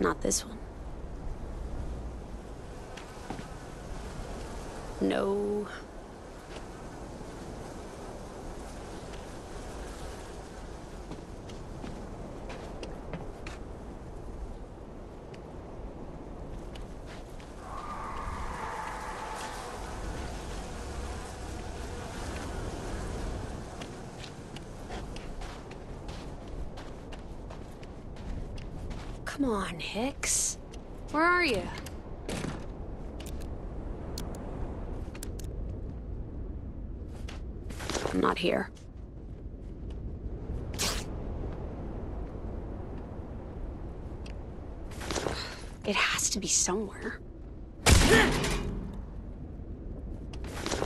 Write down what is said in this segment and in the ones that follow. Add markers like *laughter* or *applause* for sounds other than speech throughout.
Not this one. No. Come on, Hicks. Where are you? I'm not here. It has to be somewhere.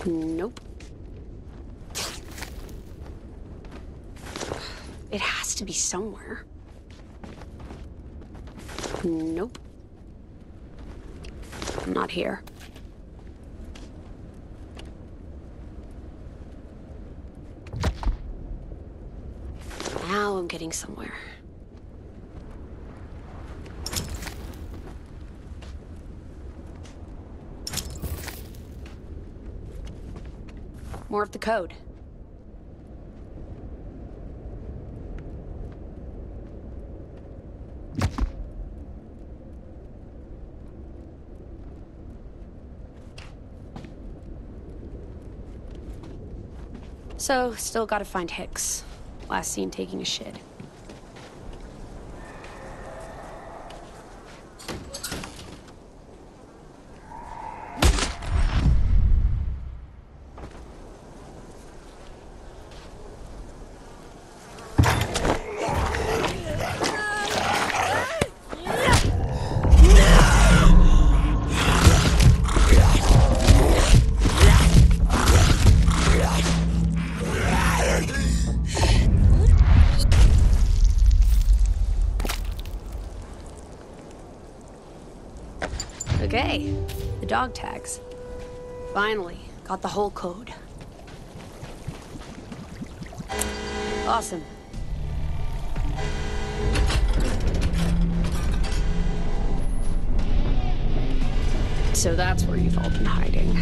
Nope. It has to be somewhere. Nope. I'm not here. Now I'm getting somewhere. More of the code. So, still gotta find Hicks. Last seen taking a shit. Dog tags. Finally, got the whole code. Awesome. So that's where you've all been hiding.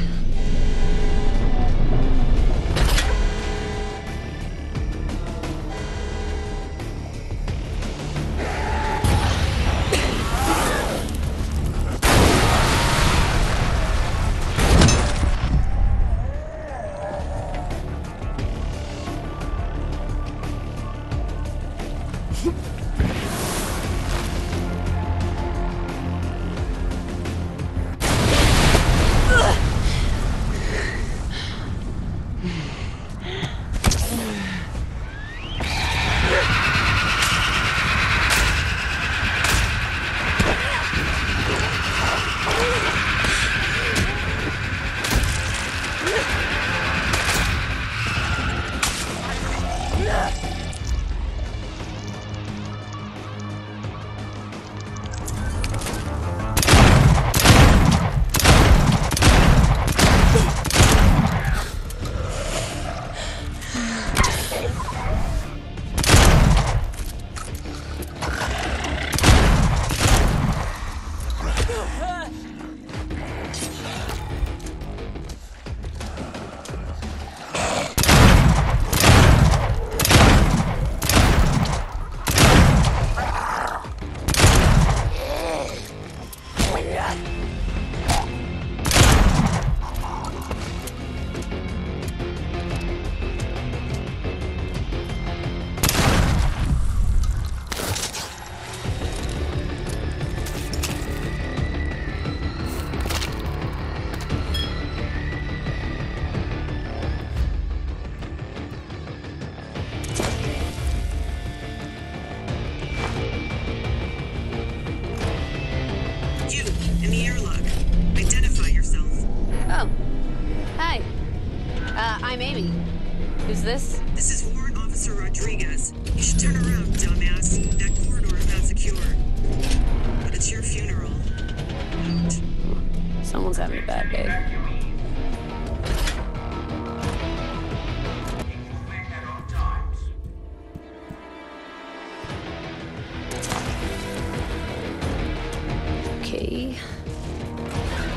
having a bad day.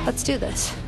Let's do this.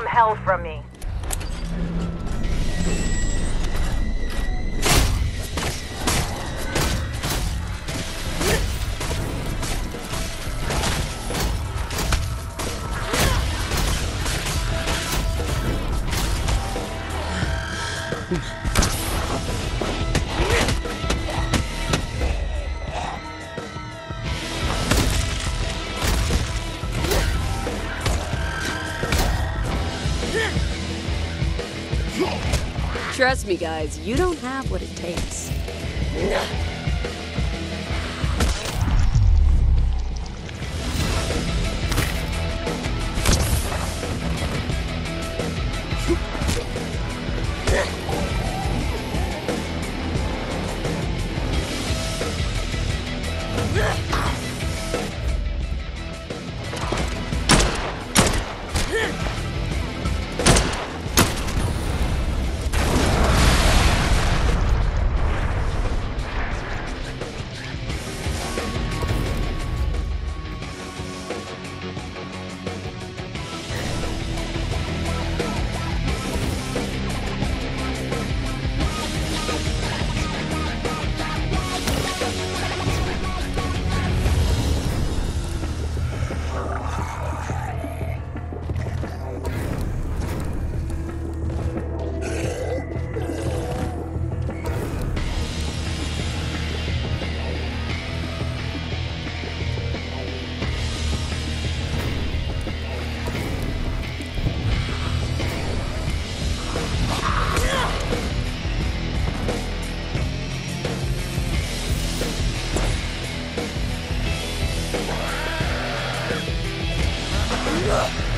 some hell from me. Trust me, guys, you don't have what it takes. Nah. Ugh.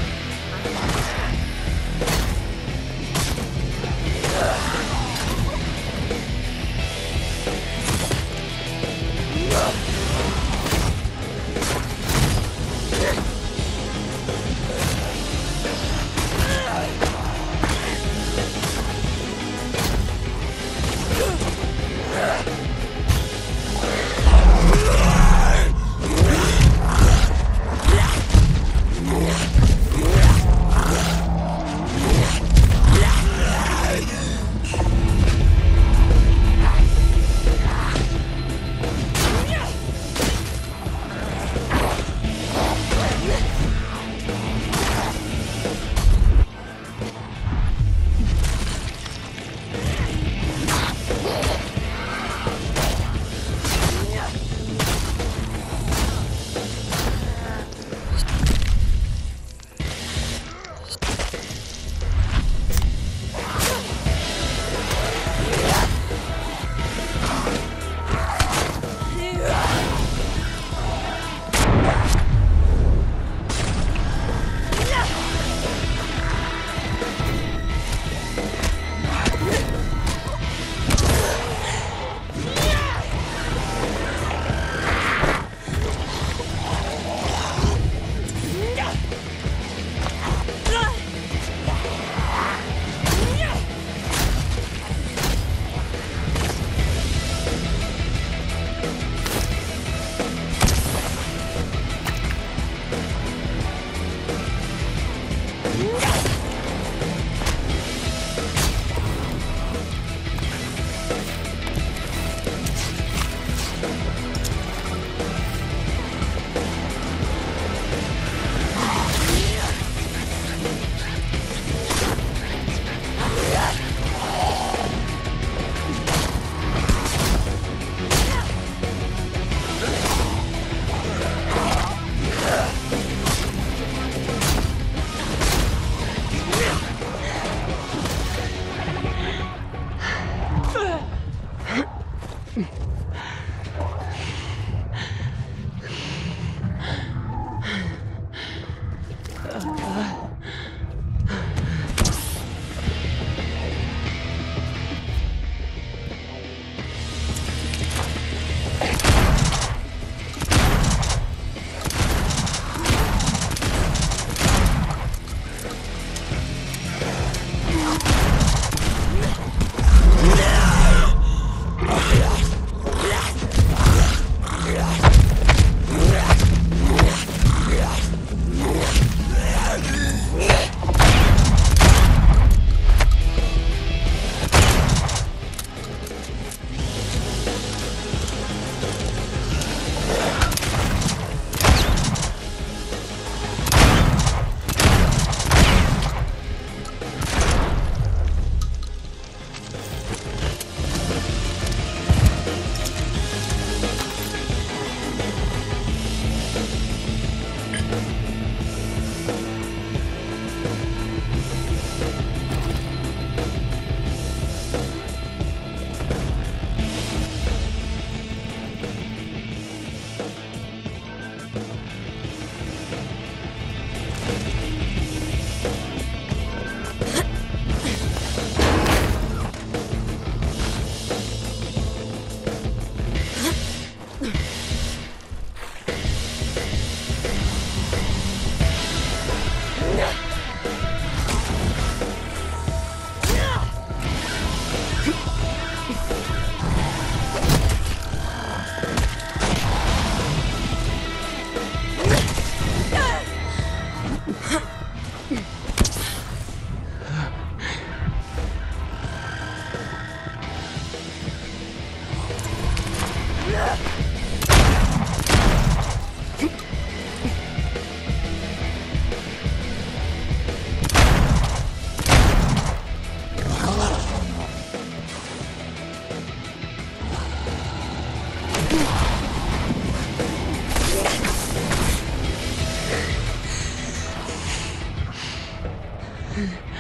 Mm-hmm.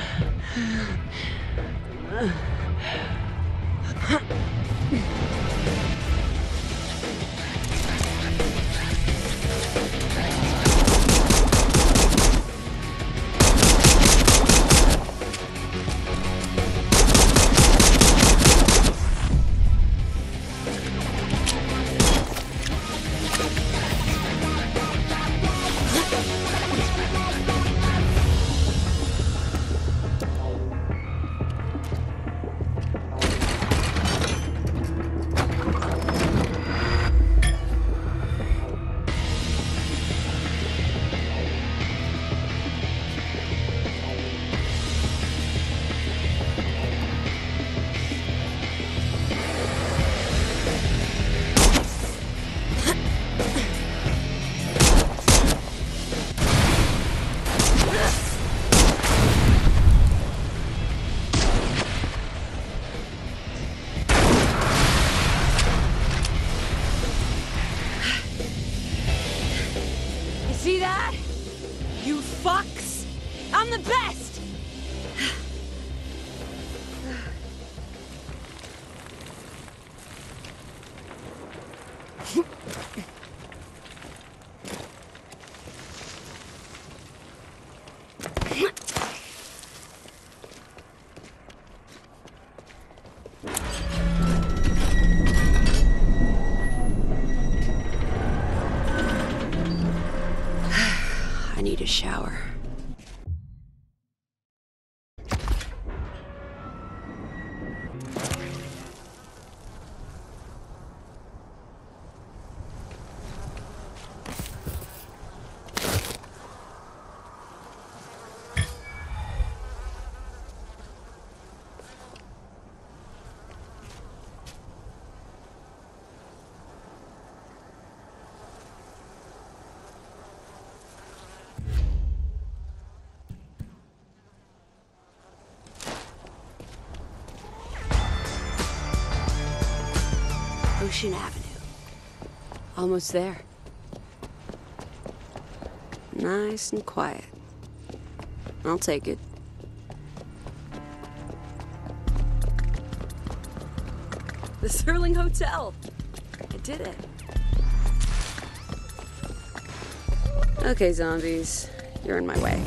Ocean Avenue. Almost there. Nice and quiet. I'll take it. The Sterling Hotel. I did it. Okay, zombies. You're in my way.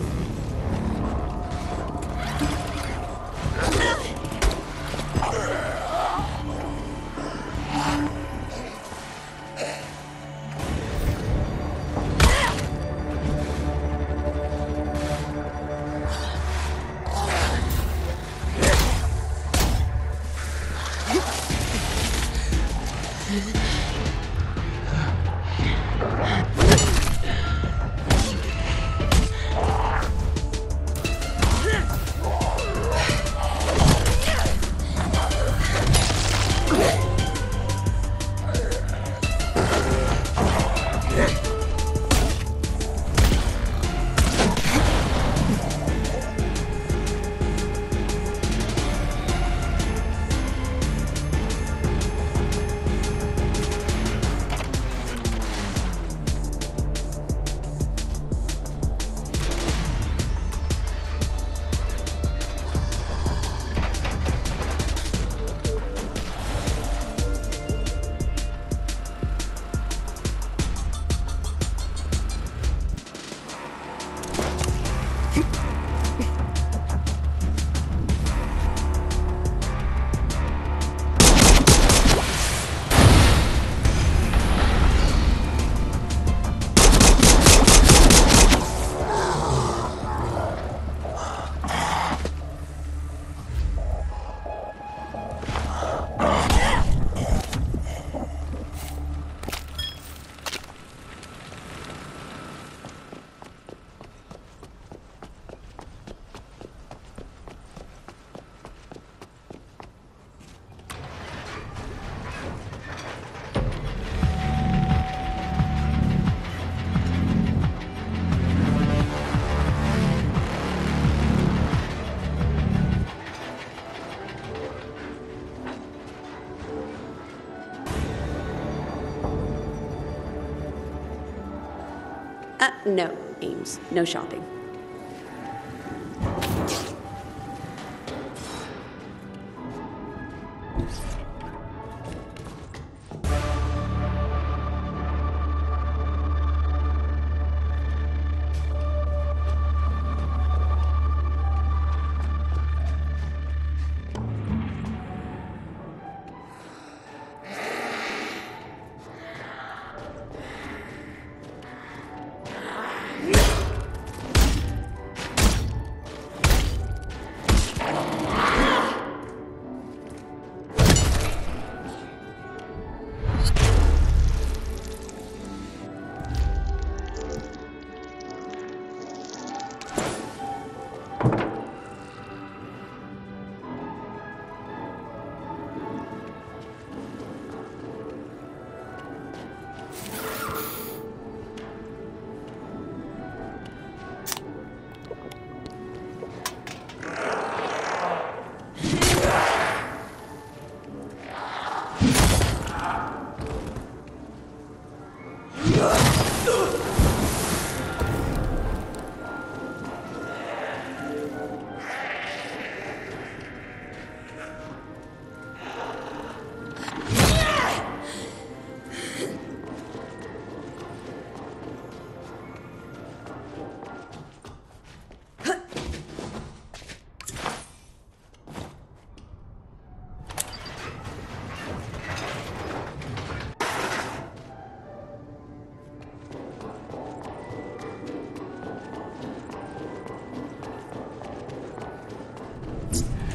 No, Ames. No shopping.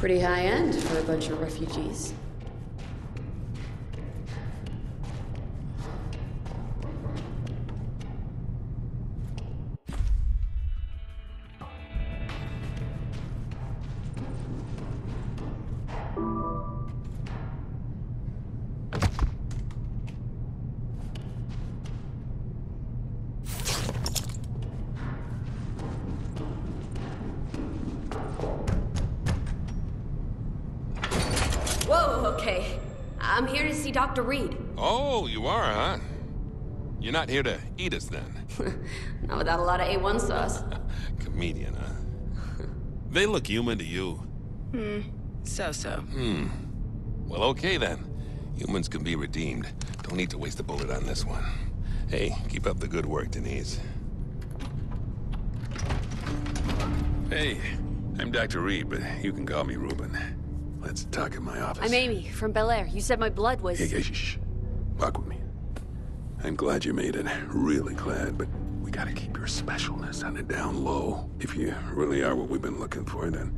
Pretty high end for a bunch of refugees. Here to eat us then? *laughs* Not without a lot of A1 sauce. *laughs* Comedian, huh? *laughs* they look human to you. Hmm. So so. Hmm. Well, okay then. Humans can be redeemed. Don't need to waste a bullet on this one. Hey, keep up the good work, Denise. Hey, I'm Dr. Reed, but you can call me Ruben. Let's talk in my office. I'm Amy from Bel Air. You said my blood was. Hey, shh, I'm glad you made it. Really glad, but we gotta keep your specialness on the down low. If you really are what we've been looking for, then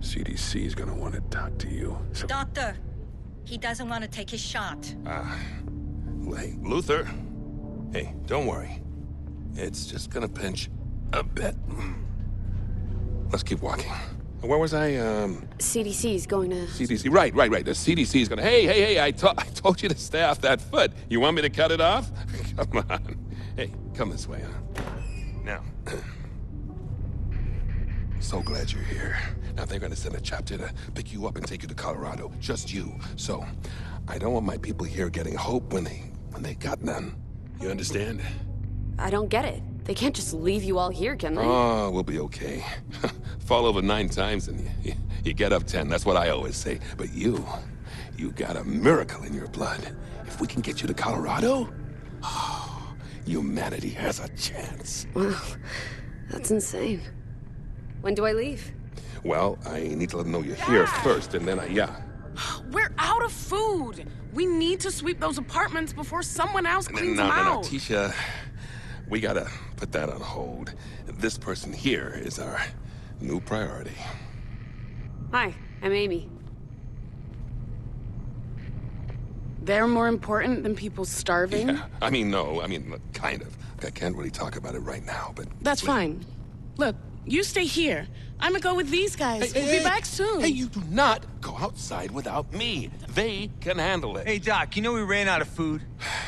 CDC's gonna want to talk to you. So, Doctor, he doesn't want to take his shot. Ah, hey, Luther. Hey, don't worry. It's just gonna pinch a bit. Let's keep walking. Where was I? Um, CDC's going to. CDC. Right, right, right. The CDC is gonna. Hey, hey, hey! I, to- I told you to stay off that foot. You want me to cut it off? *laughs* come on. Hey, come this way, huh? Now. *clears throat* so glad you're here. Now they're gonna send a chapter to pick you up and take you to Colorado. Just you. So, I don't want my people here getting hope when they when they got none. You understand? I don't get it. They can't just leave you all here, can they? Oh, we'll be okay. *laughs* Fall over nine times and you, you get up ten. That's what I always say. But you, you got a miracle in your blood. If we can get you to Colorado, oh, humanity has a chance. Wow, that's insane. When do I leave? Well, I need to let them know you're here first, and then I, yeah. *gasps* We're out of food. We need to sweep those apartments before someone else No, cleans no, them no, no, out. Tisha, we gotta put that on hold. This person here is our new priority. Hi, I'm Amy. They're more important than people starving. Yeah, I mean, no, I mean, kind of. I can't really talk about it right now, but That's fine. Look, you stay here. I'm gonna go with these guys. we'll be back soon. Hey, you do not go outside without me. They can handle it. Hey, Doc, you know we ran out of food.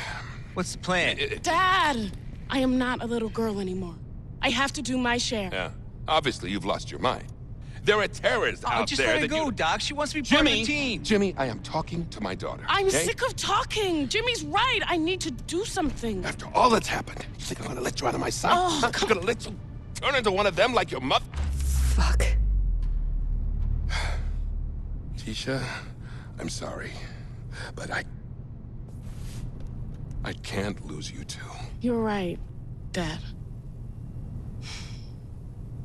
*sighs* What's the plan? It- it- Dad, I am not a little girl anymore. I have to do my share. yeah, obviously you've lost your mind. There are terrorists Oh, out just there let her go, you... Doc. She wants to be part of Jimmy, the team. Jimmy, I am talking to my daughter. I'm okay? sick of talking. Jimmy's right. I need to do something. After all that's happened, you think I'm gonna let you out of my sight? Oh, Huh? I'm gonna let you turn into one of them like your mother? Fuck. *sighs* Tisha, I'm sorry, but I... I can't lose you two. You're right, Dad.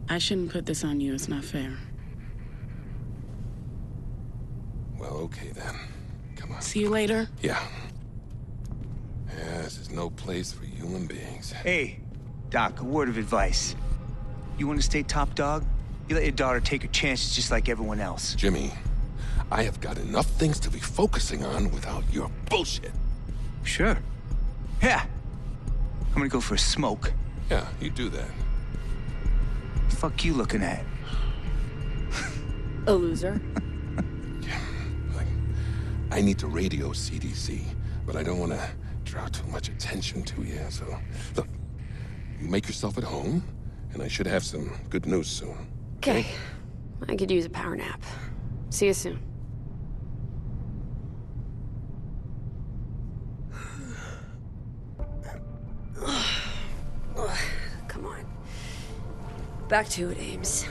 I shouldn't put this on you. It's not fair. Well, okay then. Come on. See you later. Yeah. Yeah, this is no place for human beings. Hey, Doc, a word of advice. You want to stay top dog? You let your daughter take her chances just like everyone else. Jimmy, I have got enough things to be focusing on without your bullshit. Sure. Yeah. I'm gonna go for a smoke. Yeah, you do that. Fuck you looking at? A loser. *laughs* Like, I need to radio CDC, but I don't want to draw too much attention to you, so... Look, you make yourself at home, and I should have some good news soon. Okay. I could use a power nap. See you soon. Back to it, Ames.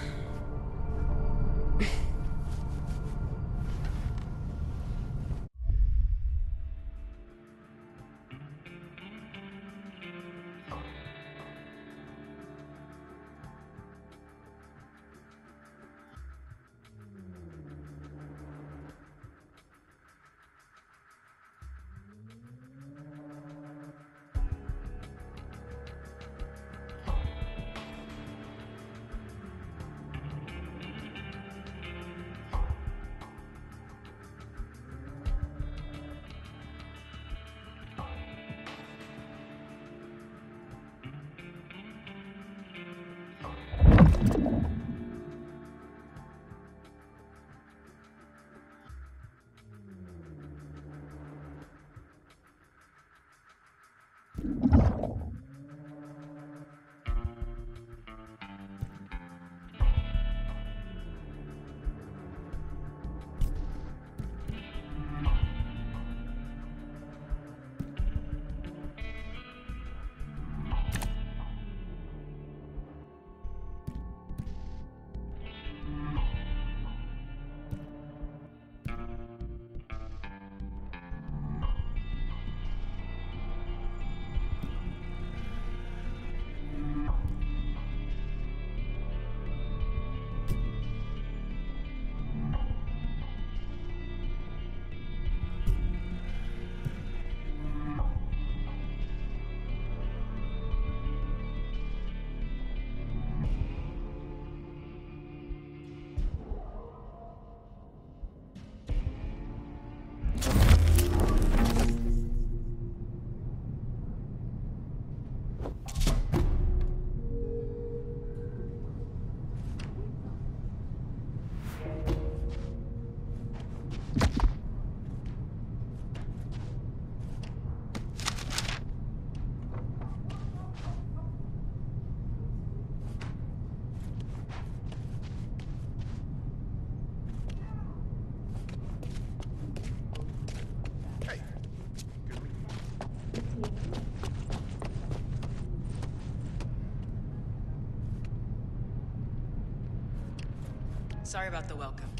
Sorry about the welcome.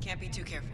Can't be too careful.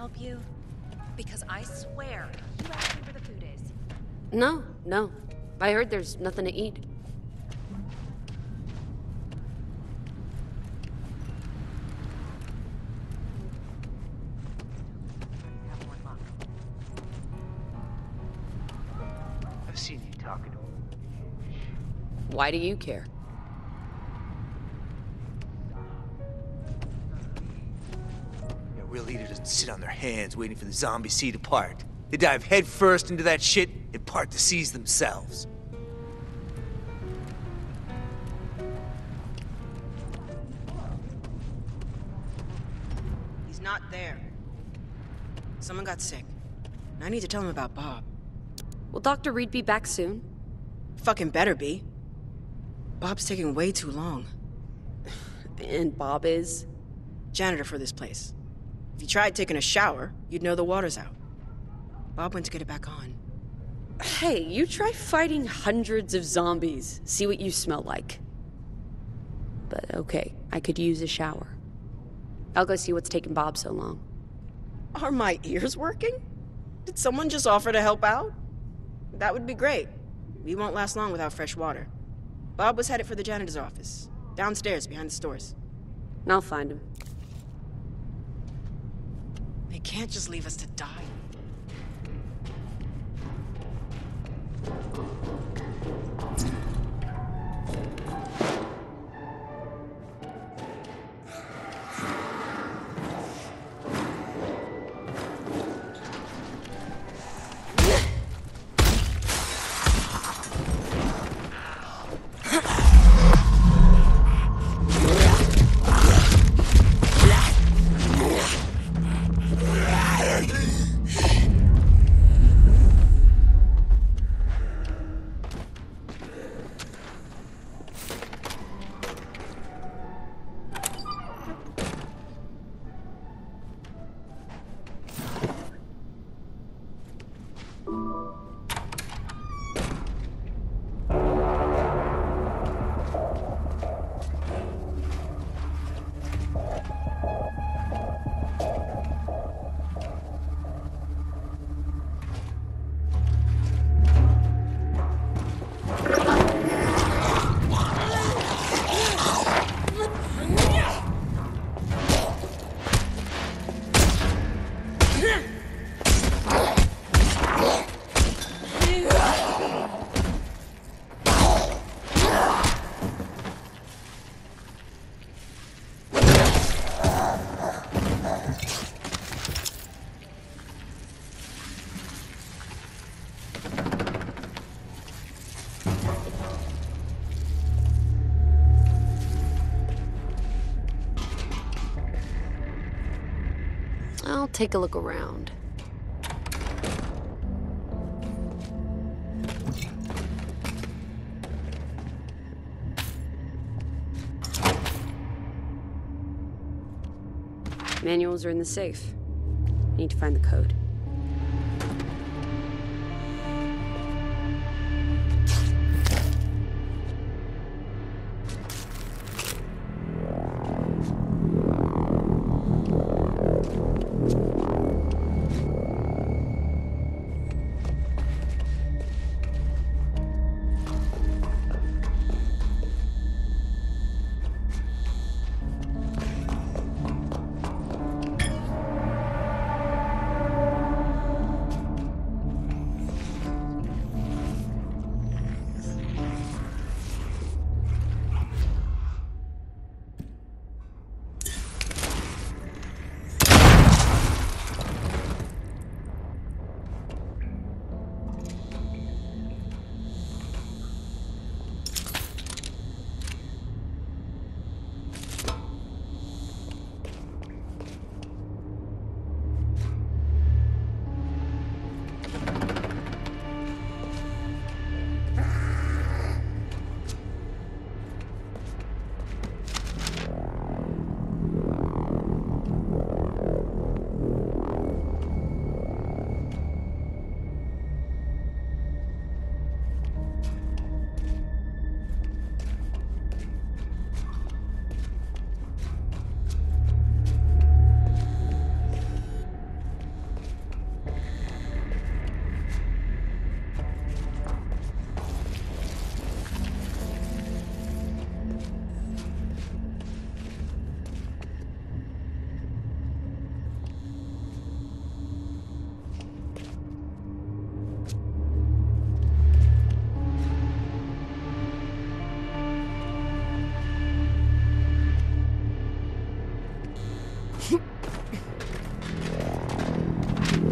Help you? Because I swear, you asked me where the food is. No, no. I heard there's nothing to eat. Have one luck. I've seen you talking to him. Why do you care? Hands waiting for the zombie sea to part. They dive headfirst into that shit and part the seas themselves. He's not there. Someone got sick. And I need to tell him about Bob. Will Dr. Reed be back soon? Fucking better be. Bob's taking way too long. *sighs* And Bob is? Janitor for this place. If you tried taking a shower, you'd know the water's out. Bob went to get it back on. Hey, you try fighting hundreds of zombies. See what you smell like. But okay, I could use a shower. I'll go see what's taking Bob so long. Are my ears working? Did someone just offer to help out? That would be great. We won't last long without fresh water. Bob was headed for the janitor's office, downstairs behind the stores. I'll find him. They can't just leave us to die. Take a look around. Manuals are in the safe. I need to find the code.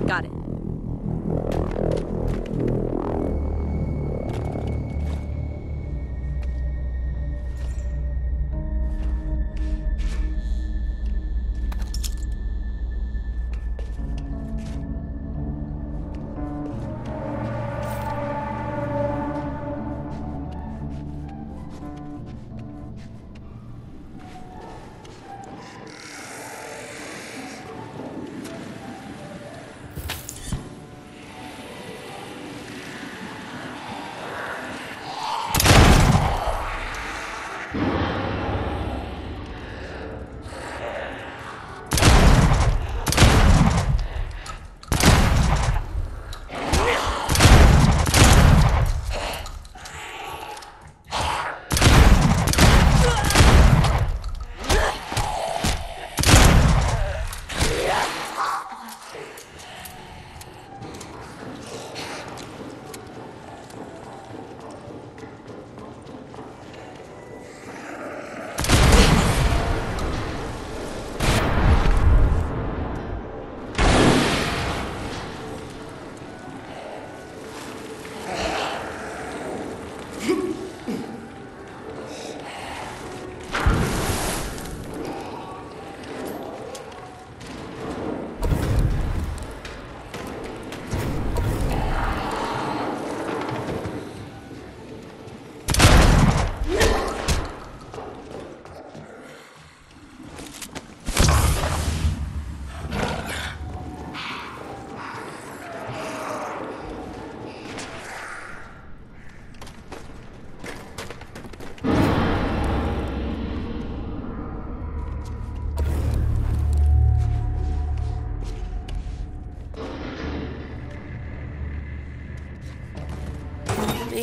Got it.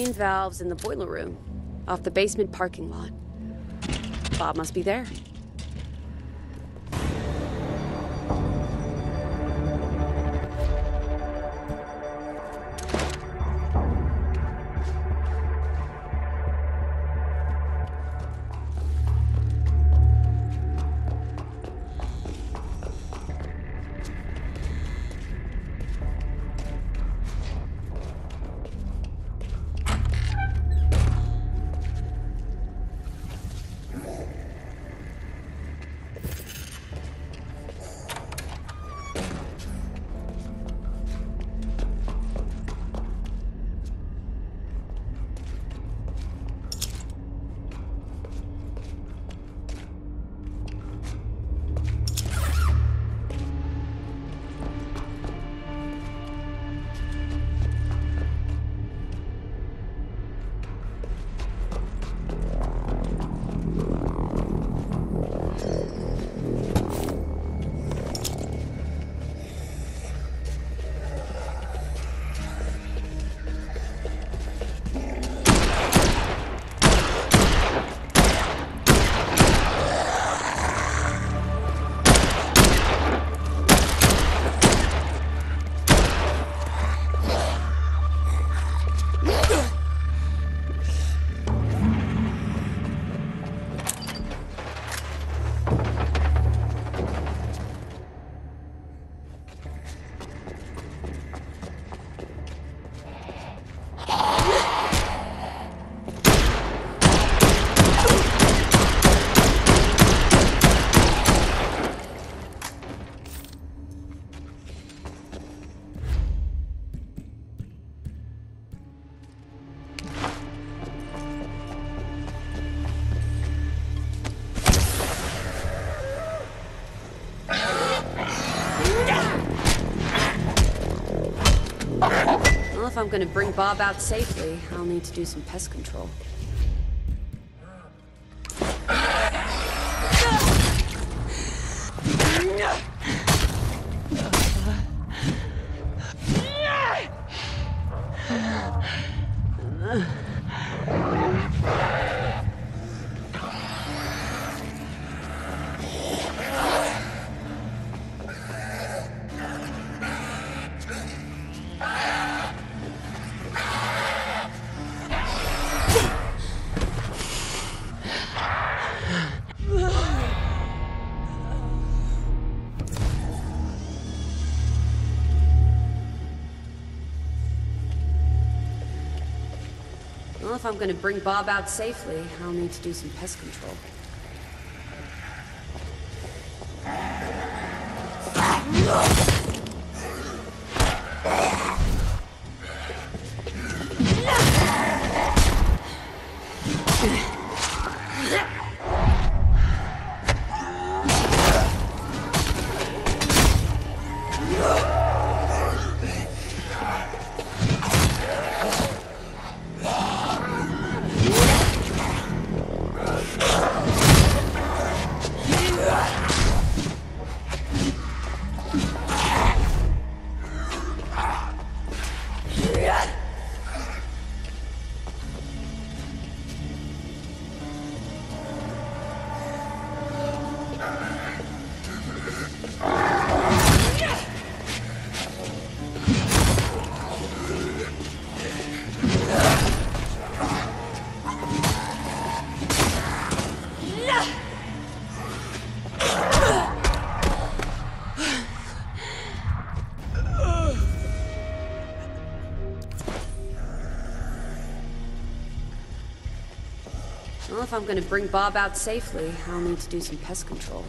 Main valves in the boiler room, off the basement parking lot. Bob must be there. If I'm gonna bring Bob out safely, I'll need to do some pest control. If I'm gonna bring Bob out safely, I'll need to do some pest control. Well, if I'm gonna bring Bob out safely, I'll need to do some pest control.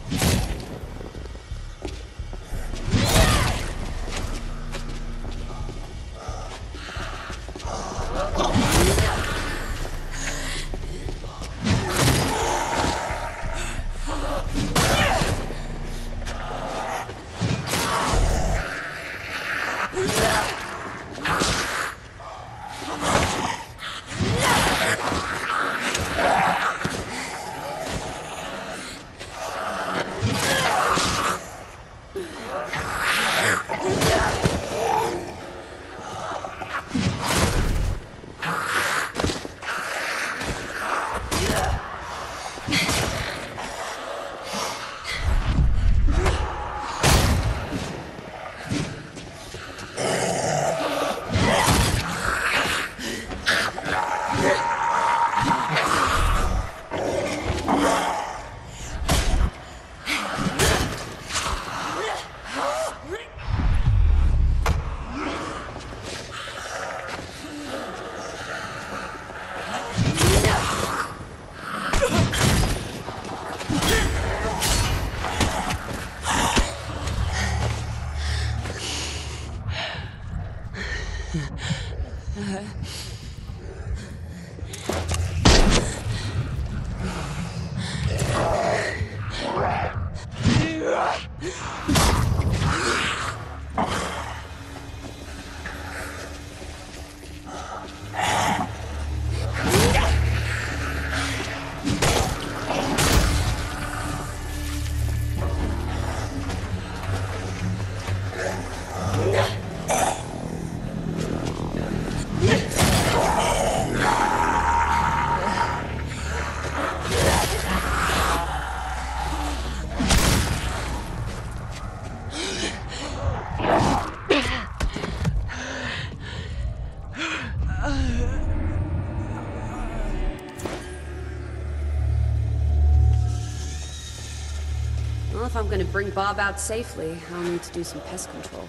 Ha ha ha! I'm gonna bring Bob out safely, I'll need to do some pest control.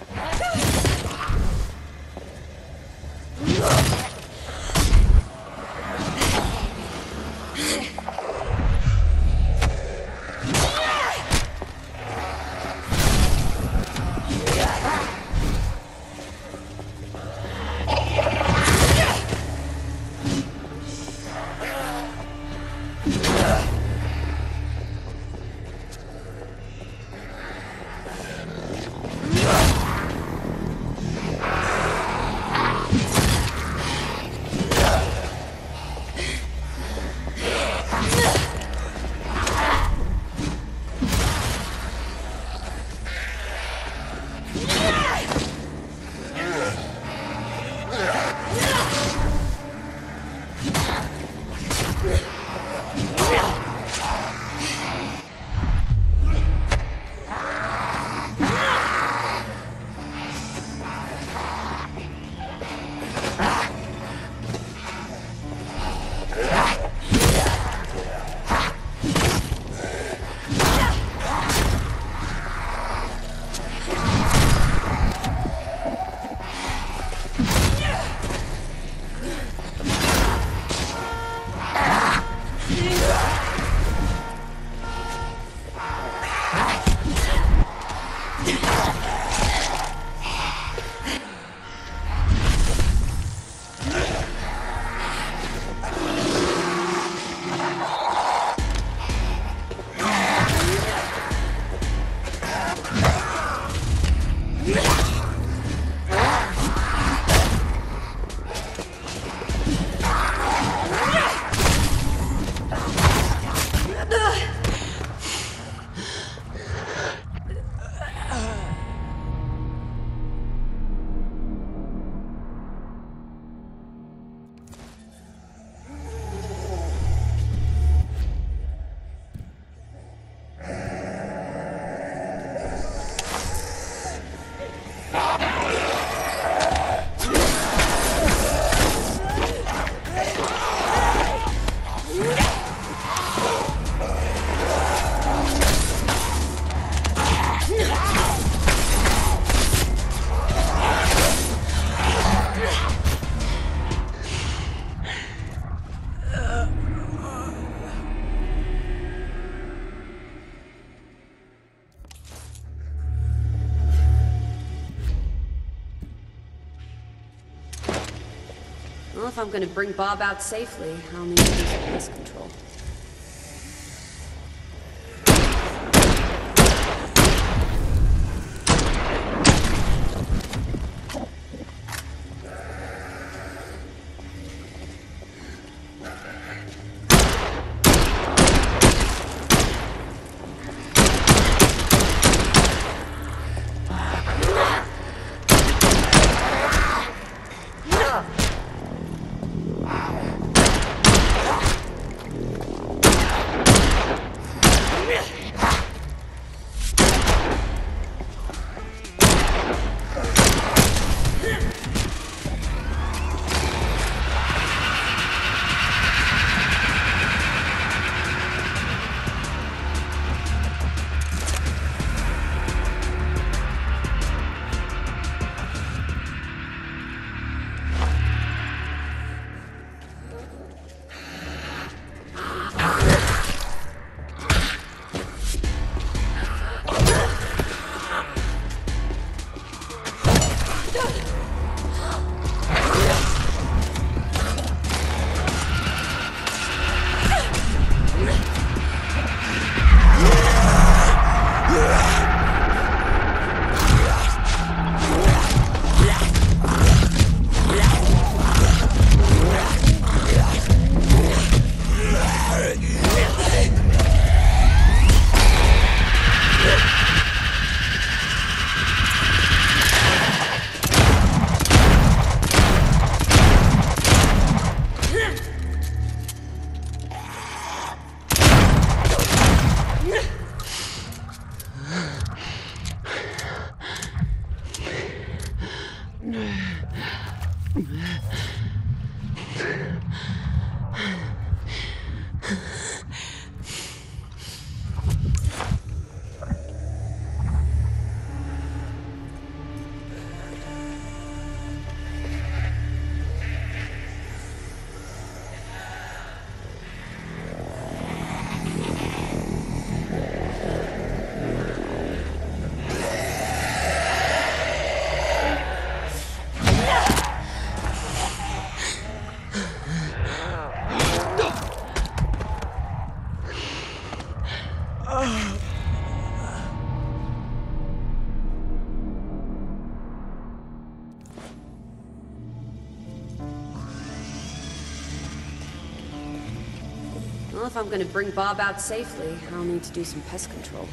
If I'm gonna bring Bob out safely, I'll need to some pest control. Well, if I'm gonna bring Bob out safely, I'll need to do some pest control.